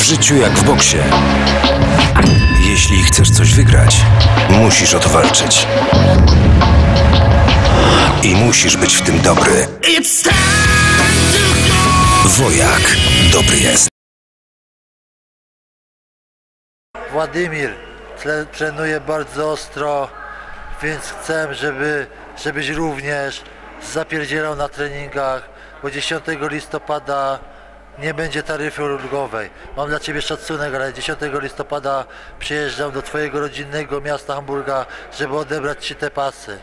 W życiu jak w boksie. Jeśli chcesz coś wygrać, musisz o to walczyć. I musisz być w tym dobry. Wojak dobry jest. Władimir trenuje bardzo ostro, więc chcę, żeby, żebyś również zapierdzielał na treningach, bo 10 listopada nie będzie taryfy ulgowej. Mam dla Ciebie szacunek, ale 10 listopada przyjeżdżam do Twojego rodzinnego miasta Hamburga, żeby odebrać Ci te pasy.